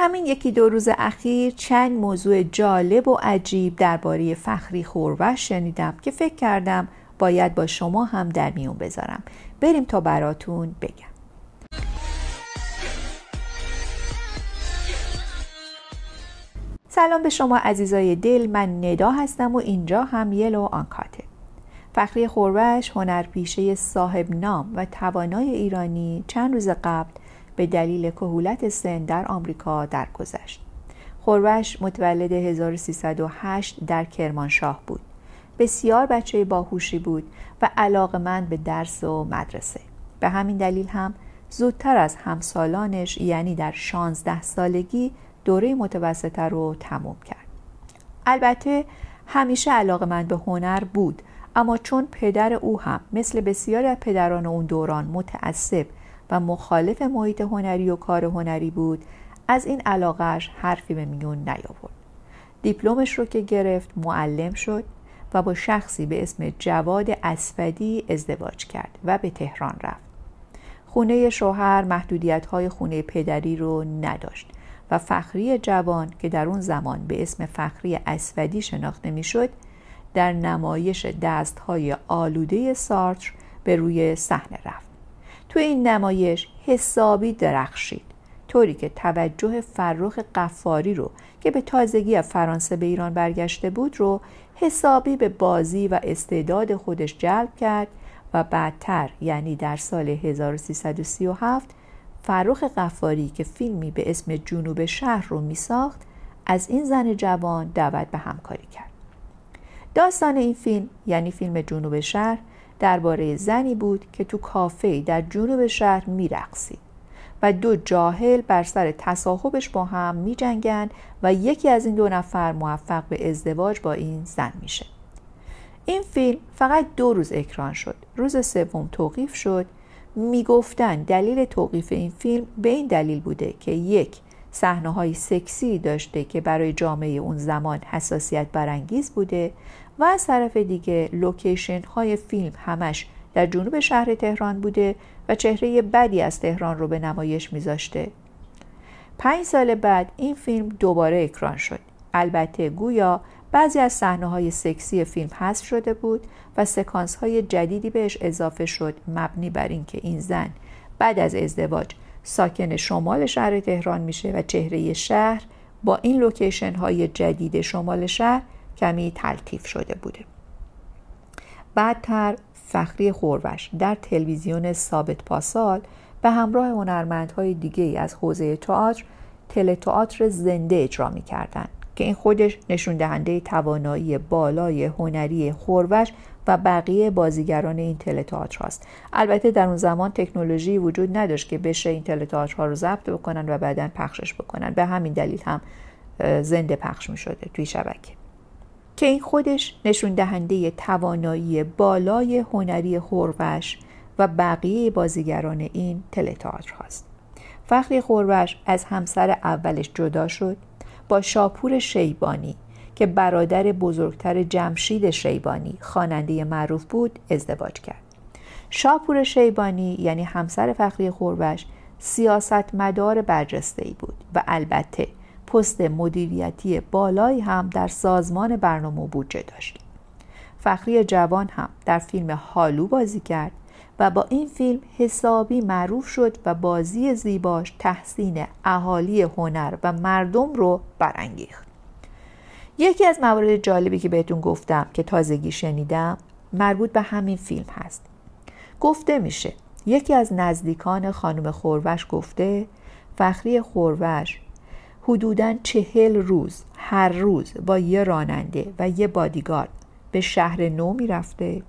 همین یکی دو روز اخیر چند موضوع جالب و عجیب درباره فخری خوربش شنیدم که فکر کردم باید با شما هم در میون بذارم. بریم تا براتون بگم. سلام به شما عزیزای دل من ندا هستم و اینجا هم یلو آنکاته. فخری خوربش هنرپیشه صاحب نام و توانای ایرانی چند روز قبل به دلیل کهولت سن در آمریکا درگذشت. خوربش متولد 1308 در کرمانشاه بود. بسیار بچه باهوشی بود و علاقمند به درس و مدرسه. به همین دلیل هم زودتر از همسالانش یعنی در 16 سالگی دوره متوسطه رو تموم کرد. البته همیشه علاقمند به هنر بود اما چون پدر او هم مثل بسیاری از پدران اون دوران متعصب و مخالف محیط هنری و کار هنری بود از این علاقهش حرفی به میون نیاورد. دیپلمش رو که گرفت معلم شد و با شخصی به اسم جواد اسفدی ازدواج کرد و به تهران رفت. خونه شوهر محدودیت های خونه پدری رو نداشت و فخری جوان که در اون زمان به اسم فخری اسفدی شناخته می‌شد در نمایش دست های آلوده سارتر به روی صحنه رفت. تو این نمایش حسابی درخشید. طوری که توجه فرخ قفاری رو که به تازگی از فرانسه به ایران برگشته بود رو حسابی به بازی و استعداد خودش جلب کرد و بعدتر یعنی در سال 1337 فرخ قفاری که فیلمی به اسم جنوب شهر رو می ساخت از این زن جوان دعوت به همکاری کرد. داستان این فیلم یعنی فیلم جنوب شهر درباره زنی بود که تو کافه در جنوب شهر میرقصید و دو جاهل بر سر تصاحبش با هم می جنگن و یکی از این دو نفر موفق به ازدواج با این زن میشه. این فیلم فقط دو روز اکران شد. روز سوم توقیف شد. می‌گفتن دلیل توقیف این فیلم به این دلیل بوده که یک صحنه های سکسی داشته که برای جامعه اون زمان حساسیت برانگیز بوده و از طرف دیگه لوکیشن های فیلم همش در جنوب شهر تهران بوده و چهره بدی از تهران رو به نمایش میذاشته. پنج سال بعد این فیلم دوباره اکران شد. البته گویا بعضی از صحنه های سکسی فیلم حذف شده بود و سکانس های جدیدی بهش اضافه شد مبنی بر اینکه این زن بعد از ازدواج ساکن شمال شهر تهران میشه و چهره شهر با این لوکیشن های جدید شمال شهر کمی تلطیف شده بوده. بعدتر فخری خوروش در تلویزیون ثابت پاسال به همراه هنرمندهای دیگه از حوزه تئاتر تئاتر زنده اجرا می‌کردند. که این خودش نشون دهنده توانایی بالای هنری خوروش و بقیه بازیگران این تئاتر هاست البته در اون زمان تکنولوژی وجود نداشت که بشه این ها رو ضبط بکنن و بعدا پخشش بکنن. به همین دلیل هم زنده پخش می شده توی شبکه. که این خودش نشون دهنده توانایی بالای هنری خوروش و بقیه بازیگران این تئاتر هاست فخری خوروش از همسر اولش جدا شد. با شاپور شیبانی که برادر بزرگتر جمشید شیبانی خواننده معروف بود ازدواج کرد. شاپور شیبانی یعنی همسر فخری خوروش سیاستمدار برجسته ای بود و البته پست مدیریتی بالایی هم در سازمان برنامه بودجه داشت. فخری جوان هم در فیلم هالو بازی کرد و با این فیلم حسابی معروف شد و بازی زیباش تحسین اهالی هنر و مردم رو برانگیخت. یکی از موارد جالبی که بهتون گفتم که تازگی شنیدم مربوط به همین فیلم هست. گفته میشه یکی از نزدیکان خانم خوروش گفته فخری خوروش حدوداً چهل روز هر روز با یه راننده و یه بادیگارد به شهر نو می‌رفته.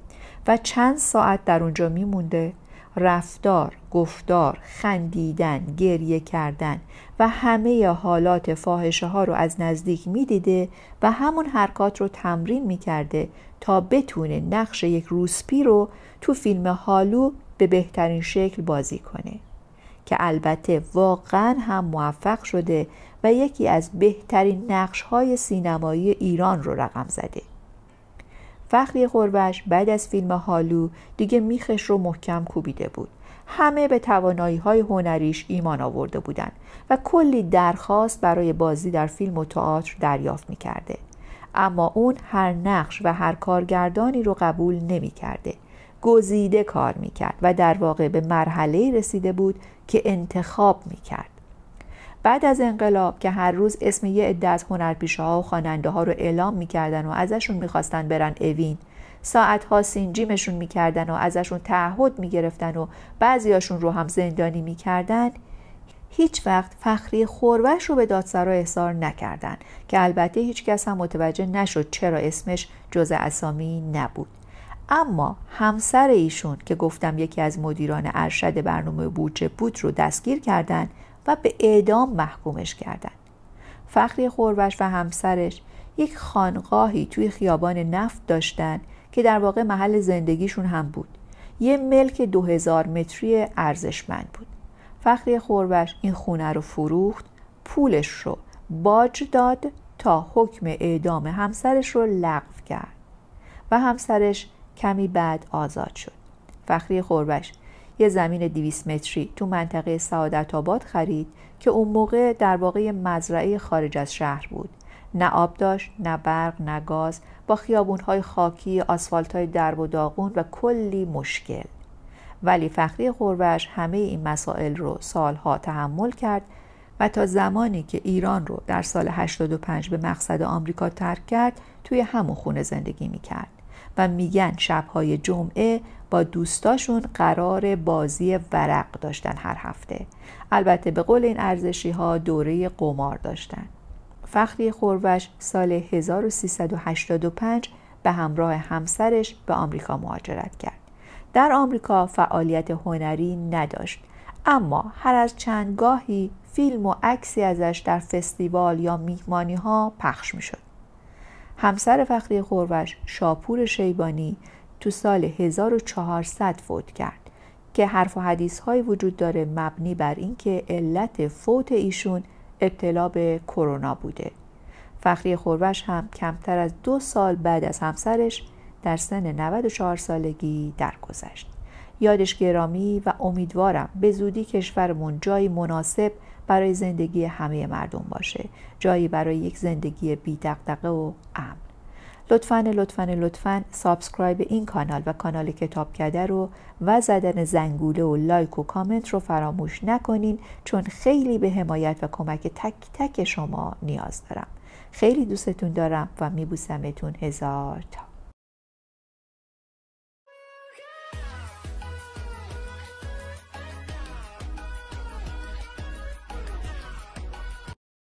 و چند ساعت در اونجا میمونده. رفتار، گفتار، خندیدن، گریه کردن و همه حالات فاحشه ها رو از نزدیک می‌دیده و همون حرکات رو تمرین می‌کرده تا بتونه نقش یک روسپی رو تو فیلم هالو به بهترین شکل بازی کنه که البته واقعا هم موفق شده و یکی از بهترین نقش های سینمایی ایران رو رقم زده. فخری خوربش بعد از فیلم هالو دیگه میخش رو محکم کوبیده بود همه به توانایی های هنریش ایمان آورده بودند و کلی درخواست برای بازی در فیلم و تئاتر دریافت می کرده. اما اون هر نقش و هر کارگردانی رو قبول نمی کرده. گزیده کار می کرد و در واقع به مرحله رسیده بود که انتخاب می کرد. بعد از انقلاب که هر روز اسم یه عده از هنرپیشه ها و خواننده ها رو اعلام می‌کردن و ازشون می‌خواستن برن اوین. ساعت ها سینجیمشون می‌کردن و ازشون تعهد می‌گرفتن و بعضیاشون رو هم زندانی می‌کردن. هیچ وقت فخری خوروش رو به دادسرا احضار نکردن که البته هیچ کس هم متوجه نشد چرا اسمش جز اسامی نبود. اما همسر ایشون که گفتم یکی از مدیران ارشد برنامه بودجه بود رو دستگیر کردند و به اعدام محکومش کردند. فخری خوروش و همسرش یک خانقاهی توی خیابان نفت داشتن که در واقع محل زندگیشون هم بود. یه ملک دو هزار متری ارزشمند بود. فخری خوروش این خونه رو فروخت پولش رو باج داد تا حکم اعدام همسرش رو لغو کرد و همسرش کمی بعد آزاد شد فخری خوروش یه زمین 200 متری تو منطقه سعادت آباد خرید که اون موقع در واقع مزرعه خارج از شهر بود. نه آب داشت نه برق نه گاز با خیابونهای خاکی آسفالتهای درب و داغون و کلی مشکل. ولی فخری قربش همه این مسائل رو سالها تحمل کرد و تا زمانی که ایران رو در سال 85 به مقصد آمریکا ترک کرد توی همون خونه زندگی می‌کرد. و میگن شبهای جمعه با دوستاشون قرار بازی ورق داشتن هر هفته. البته به قول این ارزشی ها دوره قمار داشتن. فخری خوروش سال 1385 به همراه همسرش به آمریکا مهاجرت کرد. در آمریکا فعالیت هنری نداشت. اما هر از چند گاهی فیلم و عکسی ازش در فستیوال یا میهمانی ها پخش می شد. همسر فخری خوروش شاپور شیبانی تو سال 1400 فوت کرد که حرف و حدیث های وجود داره مبنی بر اینکه علت فوت ایشون ابتلا به کرونا بوده. فخری خوروش هم کمتر از دو سال بعد از همسرش در سن 94 سالگی درگذشت. یادش گرامی و امیدوارم به زودی کشورمون جایی مناسب برای زندگی همه مردم باشه جایی برای یک زندگی بی دغدغه و امن. لطفا لطفا لطفا subscribe این کانال و کانال کتاب کده رو و زدن زنگوله و لایک و کامنت رو فراموش نکنین چون خیلی به حمایت و کمک تک تک شما نیاز دارم. خیلی دوستتون دارم و میبوسمتون هزار تا.